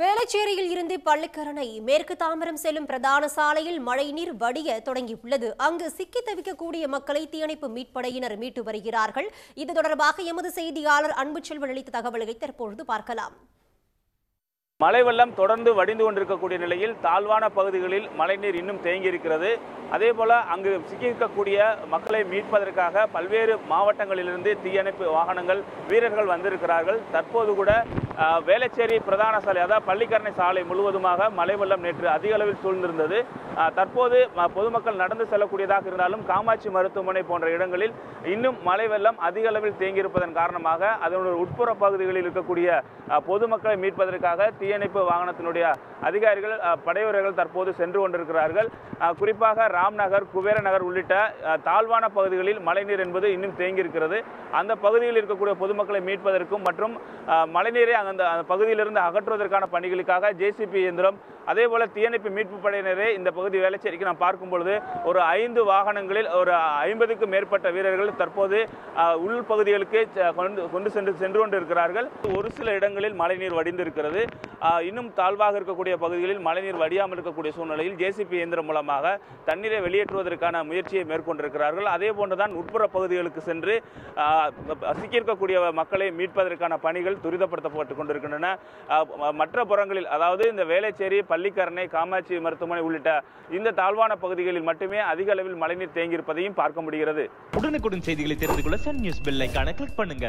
வேளச்சேரியில் இருந்து பள்ளிக்கரணை மேற்கு தாம்பரம் செல்லும் பிரதான சாலையில் மழைநீர் வடிய தொடங்கியுள்ளது. அங்கு சிக்கி தவிக்கக்கூடிய மக்களை தீயணைப்பு மீட்படையினர் மீட்டு வருகிறார்கள். இது தொடர்பாக எமது செய்தியாளர் அன்புச்செல்வன் அளித்த தகவல்களை தற்பொழுது பார்க்கலாம். மழை வெள்ளம் தொடர்ந்து வடிந்து கொண்டிருக்கக்கூடிய நிலையில் தாழ்வான பகுதிகளில் மழைநீர் இன்னும் தேங்கி இருக்கிறது அதே போல அங்கு சிக்கியிருக்கக்கூடிய மக்களை மீட்பதற்காக பல்வேறு மாவட்டங்களிலிருந்து தீயணைப்பு வாகனங்கள் வீரர்கள் வந்திருக்கிறார்கள். தற்போது கூட வேளச்சேரி பிரதான சாலை அதாவது பள்ளிக்கரணை சாலை முழுவதுமாக மழை வெள்ளம் நேற்று அதிக அளவில் சூழ்ந்திருந்தது. தற்போது ம- பொதுமக்கள் நடந்து செல்லக்கூடியதாக இருந்தாலும் காமாட்சி மருத்துவமனை போன்ற இடங்களில் இன்னும் மழை வெள்ளம் அதிக அளவில் தேங்கியிருப்பதன் காரணமாக அதனுடைய உட்புற பகுதிகளில் இருக்கக்கூடிய பொதுமக்களை மீட்பதற்காக தீயணைப்பு வாகனத்தினுடைய அதிகாரிகள் படையவர்கள் தற்போது சென்று கொண்டிருக்கிறார்கள். குறிப்பாக ராம்நகர் குபேரநகர் உள்ளிட்ட தாழ்வான பகுதிகளில் மழைநீர் என்பது இன்னும் தேங்கியிருக்கிறது. அந்த பகுதியில் இருக்கக்கூடிய பொதுமக்களை மீட்பதற்கும் மற்றும் மழைநீரை அந்த பகுதியிலிருந்து அகற்றுவதற்கான பணிகளுக்காக ஜேசிபி இயந்திரம் அதே போல் தீயணைப்பு மீட்பு படையினரே இந்த பகுதி வேலைச்சேரிக்கு நாம் பார்க்கும் பொழுது ஒரு ஐந்து வாகனங்களில் ஒரு ஐம்பதுக்கும் மேற்பட்ட வீரர்கள் தற்போது உள் பகுதிகளுக்கு செ- கொண்டு கொண்டு சென்று சென்று கொண்டு இருக்கிறார்கள் ஒரு சில இடங்களில் மழைநீர் வடிந்து இருக்கிறது இன்னும் தாழ்வாக இருக்கக்கூடிய பகுதிகளில் மழைநீர் வடியாமல் இருக்கக்கூடிய சூழ்நிலையில் ஜேசிபி இயந்திரம் மூலமாக தண்ணீரை வெளியேற்றுவதற்கான முயற்சியை மேற்கொண்டிருக்கிறார்கள். அதே போன்றுதான் உட்புற பகுதிகளுக்கு சென்று சிக்கியிருக்கக்கூடிய மக்களை மீட்பதற்கான பணிகள் துரிதப்படுத்தப்பட்டு கொண்டிருக்கின்றன. மற்ற புறங்களில் அதாவது இந்த வேலைச்சேரி பள்ளிக்கரணை காமாட்சி மருத்துவமனை உள்ளிட்ட இந்த தாழ்வான பகுதிகளில் மட்டுமே அதிக அளவில் மழைநீர் தேங்கியிருப்பதையும் பார்க்க முடிகிறது. உடனுக்குடன் செய்திகளை தெரிந்து கொள்ள சன் நியூஸ் பெல்லைக்கான கிளிக் பண்ணுங்க.